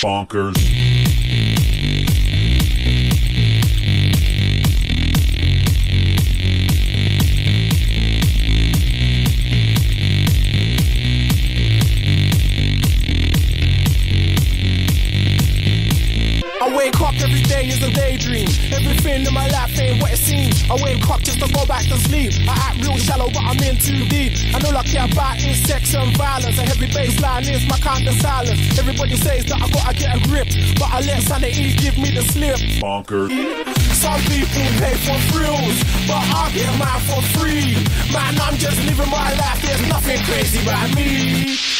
bonkers. I wake up every day is a daydream. Everything in my life ain't what it seems. I wake up just to go back to sleep. I act real shallow, but I'm in too deep. And all I care about is sex and violence. Bassline is my kind of silence. Everybody says that I gotta get a grip, but I let sanity give me the slip. Bonkers. Some people pay for thrills, but I get mine for free. Man, I'm just living my life. There's nothing crazy about me.